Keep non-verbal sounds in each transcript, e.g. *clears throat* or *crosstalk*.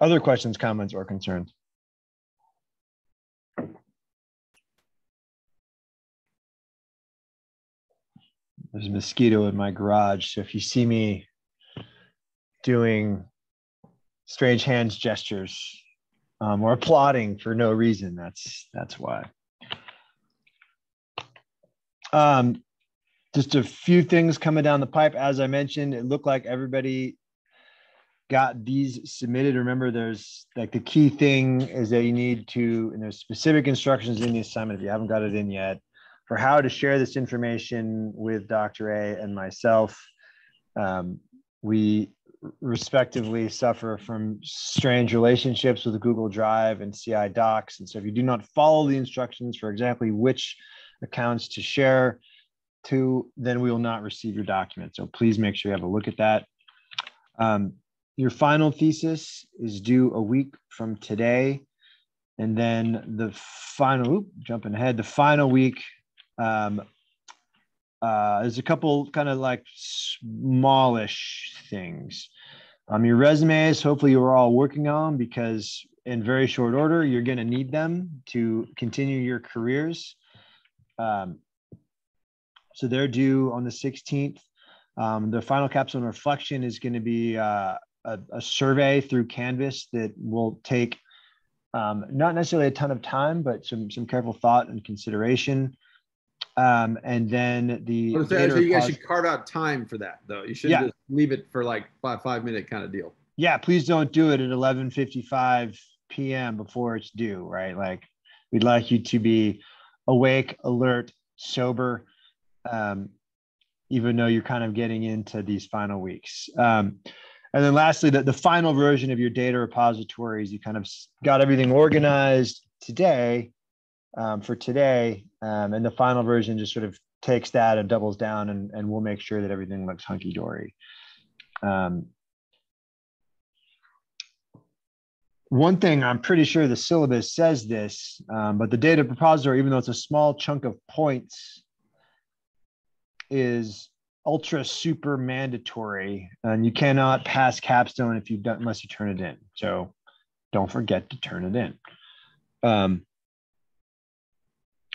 Other questions, comments, or concerns? There's a mosquito in my garage. So if you see me doing strange hands gestures um, or applauding for no reason, that's that's why. Um, just a few things coming down the pipe. As I mentioned, it looked like everybody got these submitted. Remember, there's like the key thing is that you need to, and there's specific instructions in the assignment if you haven't got it in yet for how to share this information with Dr. A and myself. Um, we respectively suffer from strange relationships with Google Drive and CI Docs. And so if you do not follow the instructions for exactly which accounts to share to, then we will not receive your document. So please make sure you have a look at that. Um, your final thesis is due a week from today. And then the final, jumping ahead, the final week um, uh, there's a couple kind of like smallish things. Um, your resumes, hopefully you are all working on because in very short order, you're going to need them to continue your careers. Um, so they're due on the 16th. Um, the final capstone reflection is going to be uh, a, a, survey through Canvas that will take um, not necessarily a ton of time, but some some careful thought and consideration. Um, and then the so, so you guys should carve out time for that though. You shouldn't yeah. just leave it for like five five minute kind of deal. Yeah, please don't do it at 11:55 p.m. before it's due, right? Like we'd like you to be awake, alert, sober, um, even though you're kind of getting into these final weeks. Um, and then lastly, the, the final version of your data repositories, you kind of got everything organized today um, for today. Um, and the final version just sort of takes that and doubles down and, and we'll make sure that everything looks hunky dory. Um, one thing I'm pretty sure the syllabus says this, um, but the data repository, even though it's a small chunk of points, is ultra super mandatory, and you cannot pass capstone if you've done unless you turn it in. So don't forget to turn it in. Um,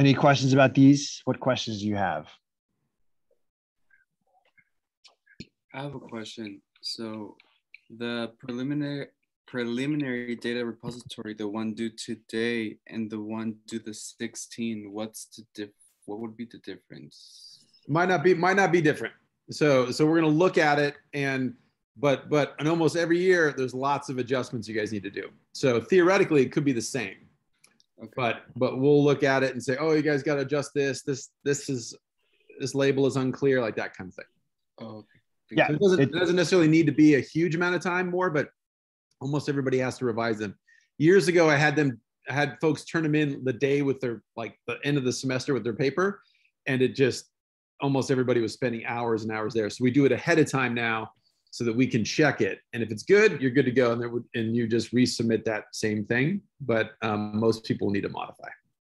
any questions about these? What questions do you have? I have a question. So the preliminary preliminary data repository, the one due today and the one due the 16, what's the diff what would be the difference? Might not be might not be different. So so we're gonna look at it and but but in almost every year there's lots of adjustments you guys need to do. So theoretically it could be the same. Okay. But but we'll look at it and say, oh, you guys got to adjust this. This this is this label is unclear, like that kind of thing. Oh, okay. Yeah, so it, doesn't, it doesn't necessarily need to be a huge amount of time more, but almost everybody has to revise them. Years ago, I had them I had folks turn them in the day with their like the end of the semester with their paper, and it just almost everybody was spending hours and hours there. So we do it ahead of time now so that we can check it. And if it's good, you're good to go. And, there would, and you just resubmit that same thing. But um, most people need to modify.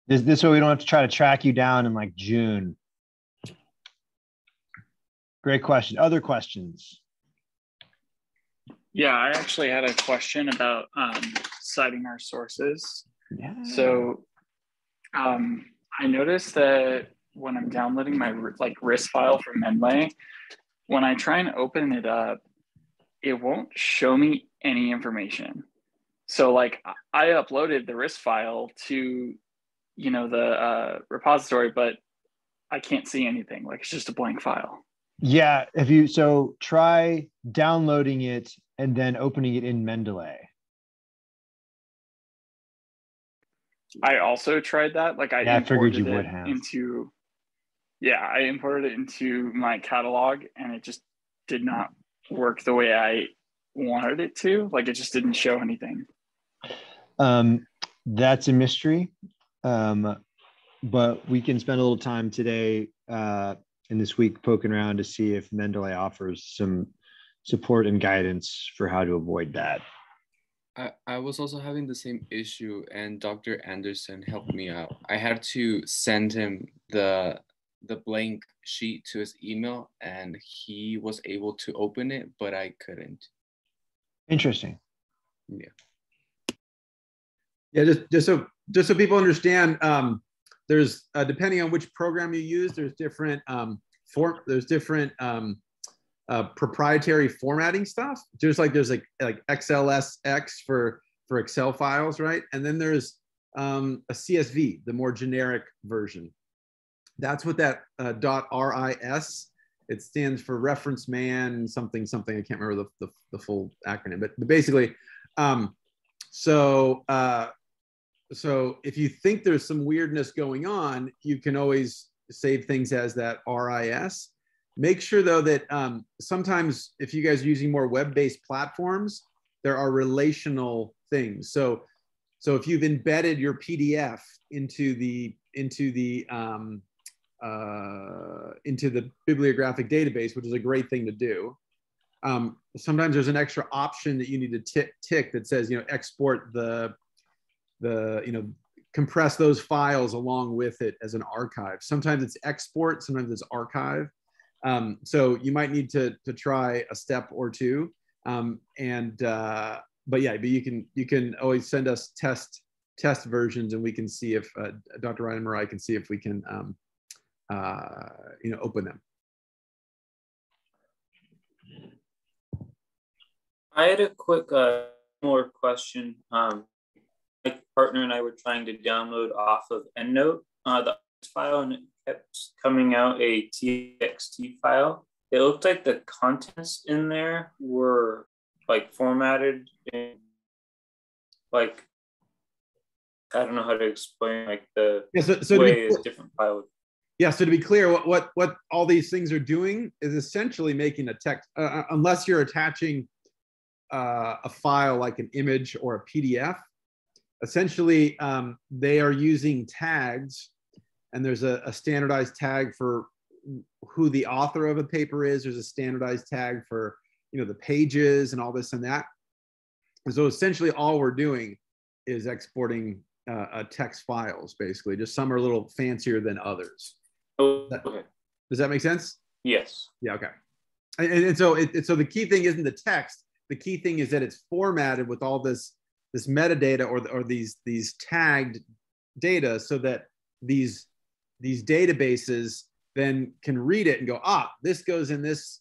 This, this way we don't have to try to track you down in like June. Great question. Other questions? Yeah, I actually had a question about um, citing our sources. Yeah. So um, I noticed that when I'm downloading my like RIS file from Mendeley, when I try and open it up, it won't show me any information. So like I uploaded the RIS file to, you know, the uh, repository, but I can't see anything. Like it's just a blank file. Yeah. If you so try downloading it and then opening it in Mendeley. I also tried that. Like I, yeah, I figured you would have into yeah, I imported it into my catalog and it just did not work the way I wanted it to. Like it just didn't show anything. Um, that's a mystery. Um, but we can spend a little time today uh, in this week poking around to see if Mendeley offers some support and guidance for how to avoid that. I, I was also having the same issue and Dr. Anderson helped me out. I had to send him the the blank sheet to his email and he was able to open it, but I couldn't. Interesting. Yeah. Yeah, just just so just so people understand, um, there's uh, depending on which program you use, there's different um, form, there's different um, uh, proprietary formatting stuff. Just like there's like like XLSX for for Excel files, right? And then there's um, a CSV, the more generic version. That's what that uh, .ris. It stands for reference man something something. I can't remember the, the, the full acronym, but, but basically, um, so uh, so if you think there's some weirdness going on, you can always save things as that RIS. Make sure though that um, sometimes if you guys are using more web-based platforms, there are relational things. So, so if you've embedded your PDF into the into the um, uh, into the bibliographic database, which is a great thing to do. Um, sometimes there's an extra option that you need to tick, tick that says, you know, export the the you know compress those files along with it as an archive. Sometimes it's export, sometimes it's archive. Um, so you might need to to try a step or two. Um, and uh, but yeah, but you can you can always send us test test versions, and we can see if uh, Dr. Reineman can see if we can um, uh, you know open them. I had a quick uh, more question. Um, my partner and I were trying to download off of EndNote uh, the file, and it kept coming out a TXT file. It looked like the contents in there were like formatted in like I don't know how to explain like the yeah, so, so way a different file. Yeah, so to be clear, what what what all these things are doing is essentially making a text, uh, uh unless you're attaching uh, a file like an image or a PDF, essentially um, they are using tags and there's a, a, standardized tag for who the author of a paper is there's a standardized tag for you know the pages and all this and that. So essentially all we're doing is exporting uh, text files basically. Just some are a little fancier than others okay. does that make sense? Yes. Yeah okay. And, and so it, so the key thing isn't the text. The key thing is that it's formatted with all this this metadata or, or these these tagged data so that these these databases then can read it and go ah this goes in this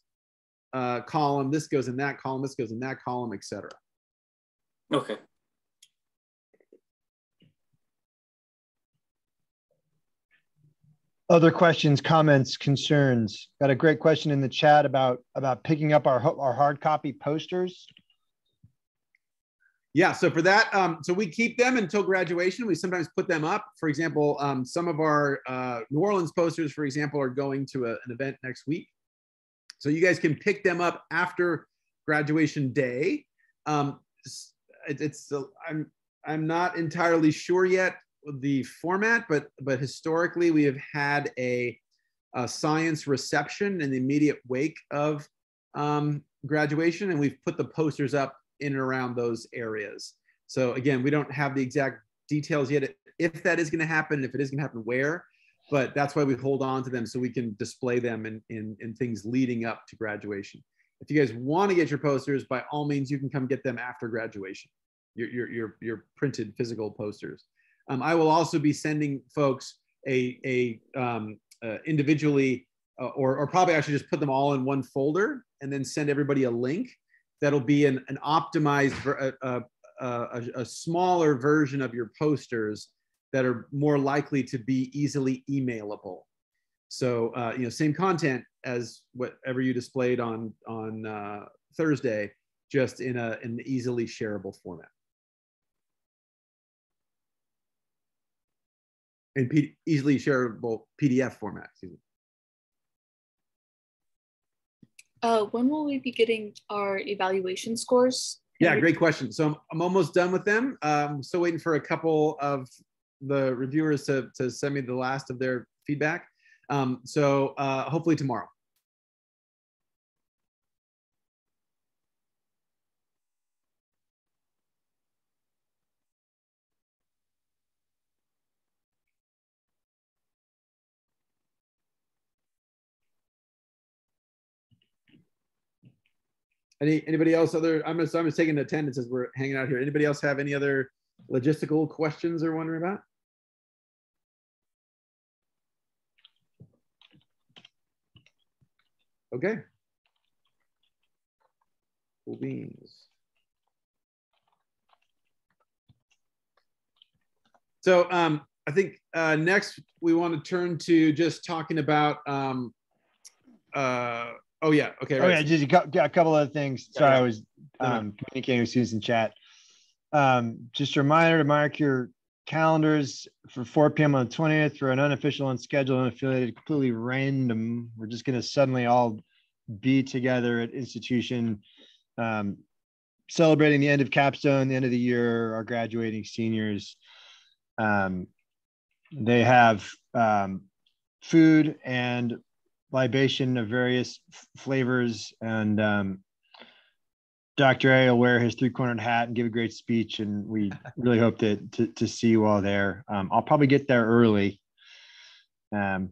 uh, column this goes in that column this goes in that column etc okay other questions comments concerns got a great question in the chat about about picking up our our hard copy posters yeah, so for that, um, so we keep them until graduation. We sometimes put them up. For example, um, some of our uh, New Orleans posters, for example, are going to a, an event next week. So you guys can pick them up after graduation day. Um, it, it's uh, I'm I'm not entirely sure yet the format, but but historically we have had a, a science reception in the immediate wake of um, graduation, and we've put the posters up in and around those areas. So again, we don't have the exact details yet if that is going to happen, if it is going to happen where, but that's why we hold on to them so we can display them in, in, in things leading up to graduation. If you guys want to get your posters, by all means, you can come get them after graduation, your, your, your, your printed physical posters. Um, I will also be sending folks a, a um, uh, individually, uh, or, or probably should just put them all in one folder and then send everybody a link that'll be an, an optimized, a, a, a, a smaller version of your posters that are more likely to be easily emailable. So, uh, you know, same content as whatever you displayed on, on uh, Thursday, just in a, an easily shareable format. In P easily shareable PDF format. Uh, when will we be getting our evaluation scores? Yeah, great question. So I'm, I'm almost done with them. Um, still waiting for a couple of the reviewers to, to send me the last of their feedback. Um, so uh, hopefully tomorrow. Any anybody else other? I'm just I'm just taking attendance as we're hanging out here. Anybody else have any other logistical questions they're wondering about? Okay. Cool beans. So um, I think uh, next we want to turn to just talking about. Um, uh, oh yeah, okay. Right. Oh right. yeah, just a, a couple other things. Sorry, yeah. I was No, no. um, communicating with students in chat. Um, just a reminder to mark your calendars for 4 p.m. on the 20th for an unofficial, unscheduled, unaffiliated, completely random. We're just going to suddenly all be together at institution, um, celebrating the end of capstone, the end of the year, our graduating seniors. Um, they have um, food and libation of various f- flavors and um, Dr. A will wear his three-cornered hat and give a great speech, and we *laughs* really hope to, to to see you all there. Um, I'll probably get there early, um,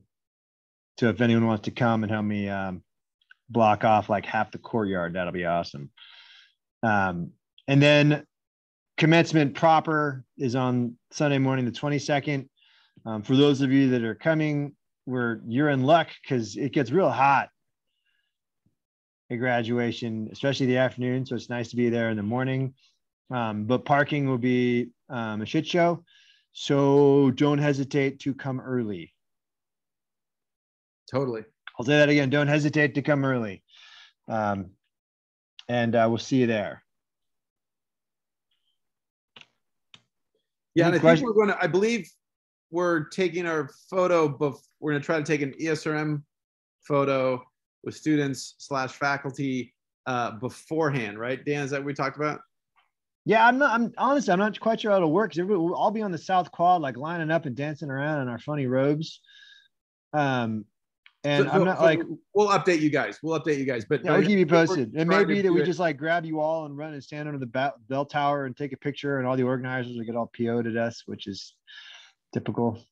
so if anyone wants to come and help me um, block off like half the courtyard, that'll be awesome. Um, and then commencement proper is on Sunday morning, the 22nd. Um, for those of you that are coming, we're you're in luck because it gets real hot at graduation, especially the afternoon. So it's nice to be there in the morning. Um, but parking will be um, a shit show. So don't hesitate to come early. Totally. I'll say that again. Don't hesitate to come early. Um, and uh, we'll see you there. Yeah, and Any I think we're going to. I believe we're taking our photo. Bef- we're going to try to take an ESRM photo with students slash faculty uh, beforehand, right? Dan, is that what we talked about? Yeah, I'm not. I'm honestly, I'm not quite sure how it'll work. Cause we'll all be on the south quad, like lining up and dancing around in our funny robes. Um, and So- I'm not so like, We'll update you guys. We'll update you guys. But yeah, we'll keep you posted. It may be that we it- just like grab you all and run and stand under the bell tower and take a picture, and all the organizers will get all PO'd at us, which is typical.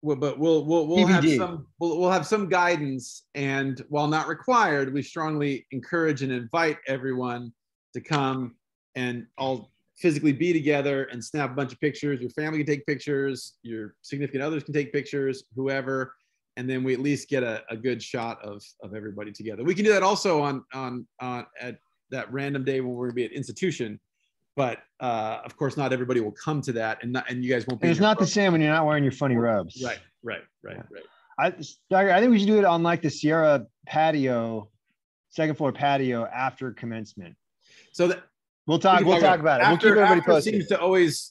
Well, but we'll we'll we'll have some we'll, we'll have some guidance, and while not required, we strongly encourage and invite everyone to come and all physically be together and snap a bunch of pictures. Your family can take pictures, your significant others can take pictures, whoever, and then we at least get a, a good shot of of everybody together. We can do that also on on on at that random day when we're gonna be at institution. But uh, of course, not everybody will come to that, and not, and you guys won't be. And it's your not the same when you're not wearing your funny robes. Right, right, right, right. I, Dr. I think we should do it on like the Sierra patio, second floor patio after commencement. So that We'll talk. we can We'll talk about it. We'll keep everybody after posted. seems to always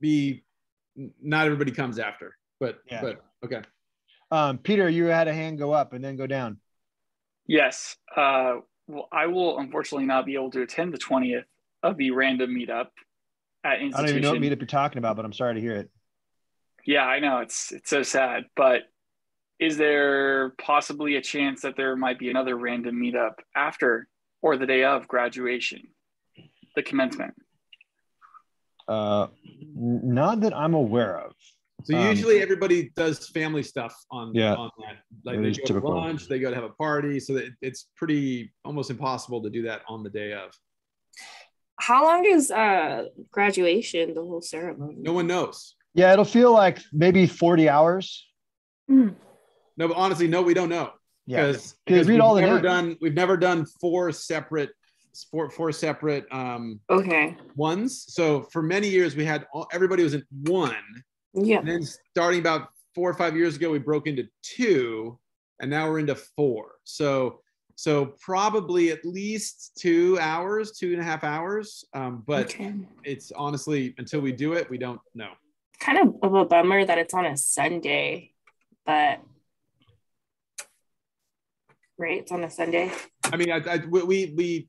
be not everybody comes after, but Yeah. but okay. Um, Peter, you had a hand go up and then go down. Yes. Uh, well, I will unfortunately not be able to attend the 20th of the random meetup at institution. I don't even know what meetup you're talking about, but I'm sorry to hear it. Yeah, I know it's it's so sad, but is there possibly a chance that there might be another random meetup after or the day of graduation, the commencement? Uh, not that I'm aware of. So Um, usually everybody does family stuff on Yeah. on that. Like they go typical. to lunch, they go to have a party, so that it's pretty almost impossible to do that on the day of. How long is uh graduation, the whole ceremony? No one knows. Yeah, it'll feel like maybe 40 hours. Mm. No, but honestly, no, we don't know. Yeah. because Because read we've all the never done we've never done four separate sport four separate um Okay. ones so for many years we had all, everybody was in one Yeah. and then starting about four or five years ago we broke into two and now we're into four so so probably at least two hours two and a half hours um, but okay. it's honestly until we do it we don't know Kind of of a bummer that it's on a Sunday, but right, it's on a Sunday. i mean I, I, we- we we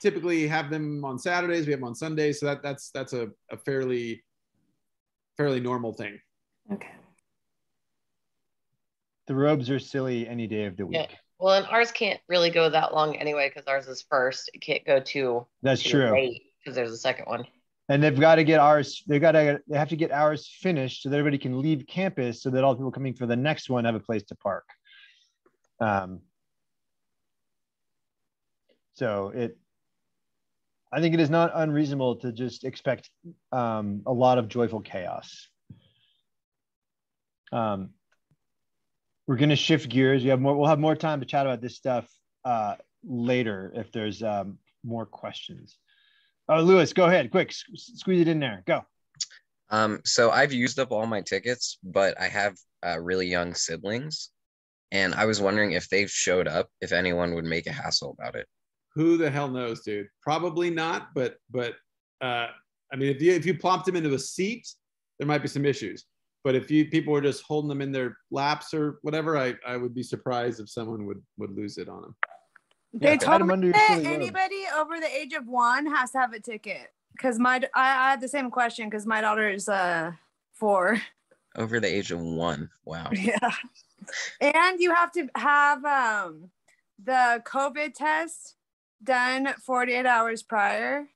typically have them on saturdays we have them on sundays so that that's that's a, a fairly fairly normal thing Okay. The robes are silly any day of the week. Yeah. Well, and ours can't really go that long anyway because ours is first. It can't go too, That's too true. because there's a second one. And they've got to get ours. They've got to. They have to get ours finished so that everybody can leave campus, so that all the people coming for the next one have a place to park. Um. So it. I think it is not unreasonable to just expect um, a lot of joyful chaos. Um, we're going to shift gears. We have more. We'll have more time to chat about this stuff uh, later if there's um, more questions. Oh, Lewis, go ahead, quick, squeeze it in there. Go. Um, so I've used up all my tickets, but I have uh, really young siblings, and I was wondering if they've showed up, if anyone would make a hassle about it. Who the hell knows, dude? Probably not, but but uh, I mean, if you if you plopped them into a seat, there might be some issues. But if you people were just holding them in their laps or whatever, I, I would be surprised if someone would would lose it on them. They Yeah, told Adam, under me your that silly robe. anybody over the age of one has to have a ticket. Cause my I, I had the same question because my daughter is uh four. Over the age of one. Wow. *laughs* Yeah. And you have to have um the COVID test done 48 hours prior.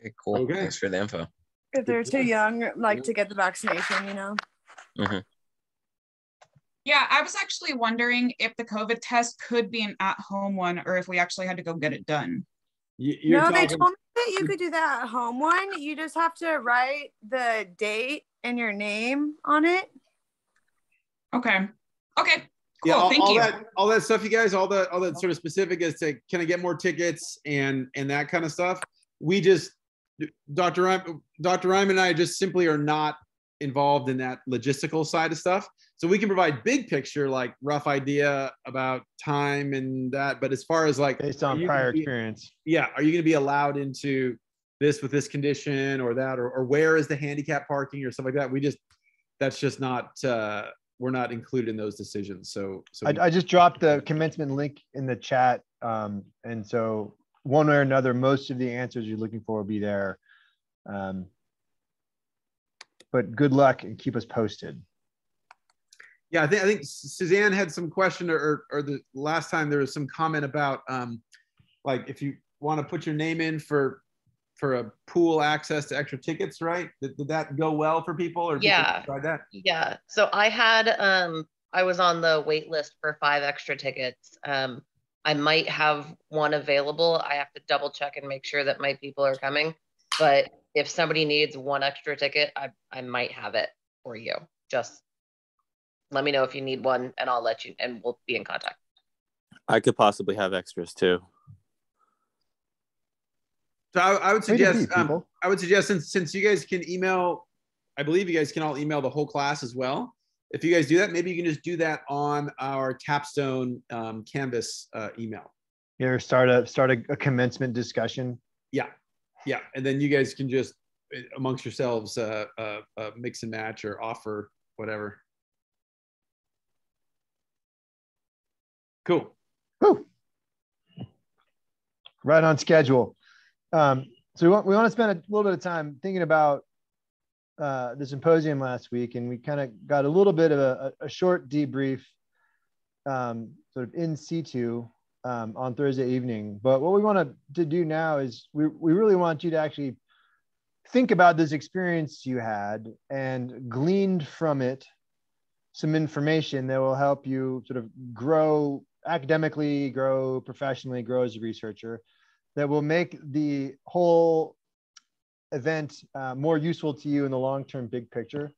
Okay, cool. Okay. Thanks for the info. If they're too young, like to get the vaccination, you know. Mm-hmm. Yeah, I was actually wondering if the COVID test could be an at-home one or if we actually had to go get it done. You, you're no, they told me that you could do that at home one. You just have to write the date and your name on it. Okay. Okay. Cool. yeah, all, Thank all you. that all that stuff, you guys, all that all that sort of specific as to can I get more tickets and and that kind of stuff. We just Dr. Dr. Reineman and I just simply are not involved in that logistical side of stuff. So we can provide big picture, like rough idea about time and that. But as far as like Based on prior be- experience. yeah, are you going to be allowed into this with this condition or that, or, or where is the handicap parking or stuff like that? We just that's just not uh, we're not included in those decisions. So so I, I just dropped the commencement link in the chat. Um, and so one way or another, most of the answers you're looking for will be there. Um, but good luck and keep us posted. Yeah, I think I think Suzanne had some question, or or, or the last time there was some comment about um, like if you want to put your name in for for a pool access to extra tickets, right? Did, did that go well for people, or people Yeah. tried that? Yeah. So I had um I was on the wait list for five extra tickets. Um I might have one available. I have to double check and make sure that my people are coming. But if somebody needs one extra ticket, I I might have it for you. Just let me know if you need one and I'll let you and we'll be in contact. I could possibly have extras too. So I, I would Way to be, suggest um. I would suggest since since you guys can email, I believe you guys can all email the whole class as well. If you guys do that, maybe you can just do that on our capstone um, Canvas uh, email. Ever start a start a, a commencement discussion? Yeah, yeah, and then you guys can just uh, amongst yourselves uh, uh, uh, mix and match or offer whatever. Cool. Whew. Right on schedule. Um, so we want, we want to spend a little bit of time thinking about uh, the symposium last week, and we kind of got a little bit of a, a short debrief, um, sort of in situ um, on Thursday evening. But what we want to do now is we, we really want you to actually think about this experience you had and gleaned from it some information that will help you sort of grow academically, grow professionally, grow as a researcher, that will make the whole event uh, more useful to you in the long-term big picture.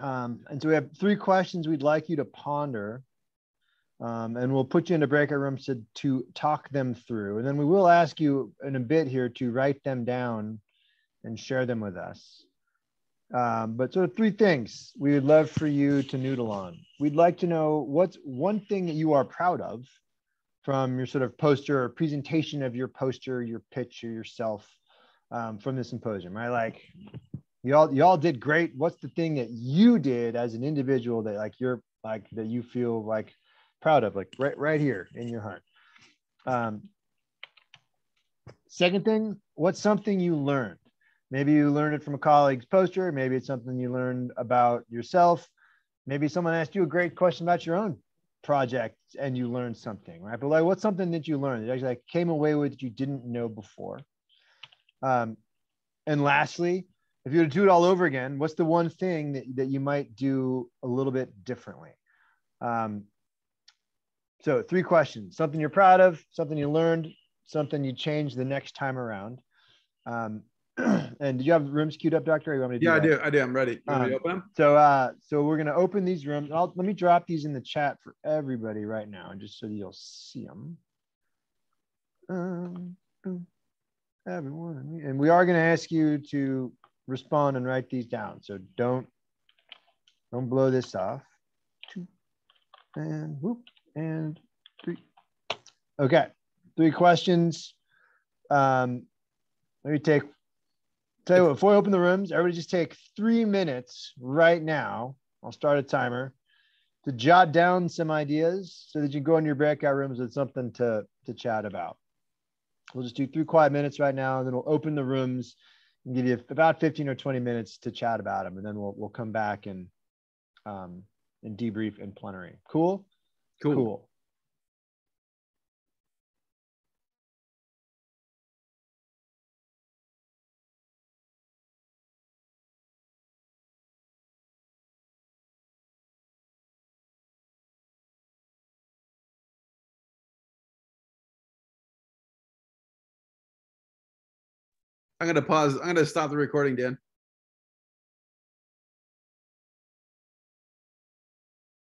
Um, and so we have three questions we'd like you to ponder. Um, and we'll put you into breakout rooms to, to talk them through. And then we will ask you in a bit here to write them down and share them with us. Um, but sort of three things we would love for you to noodle on. We'd like to know what's one thing that you are proud of from your sort of poster or presentation of your poster, your pitch, or yourself um, from the symposium, right? Like y'all, y'all did great. What's the thing that you did as an individual that like you're like that you feel like proud of, like right, right here in your heart? Um, second thing, what's something you learned? Maybe you learned it from a colleague's poster. Maybe it's something you learned about yourself. Maybe someone asked you a great question about your own project and you learned something, right? But like, what's something that you learned that actually like came away with that you didn't know before? Um, and lastly, if you were to do it all over again, what's the one thing that, that you might do a little bit differently? Um, So three questions, something you're proud of, something you learned, something you change the next time around. Um, *clears throat* and do you have rooms queued up, Doctor? You want me to do Yeah, I do. I do. I'm ready. You want me to Um, open them? So, uh, so we're gonna open these rooms. I'll let me drop these in the chat for everybody right now, and just so you'll see them. Um, boom. Everyone, and we are gonna ask you to respond and write these down. So don't don't blow this off. Two and whoop and three. Okay, three questions. Um, let me take Tell you what, before I open the rooms, everybody just take three minutes right now. I'll start a timer to jot down some ideas so that you go in your breakout rooms with something to, to chat about. We'll just do three quiet minutes right now, and then we'll open the rooms and give you about 15 or 20 minutes to chat about them. And then we'll, we'll come back and, um, and debrief in plenary. Cool? Cool. Cool. I'm gonna pause. I'm gonna stop the recording, Dan.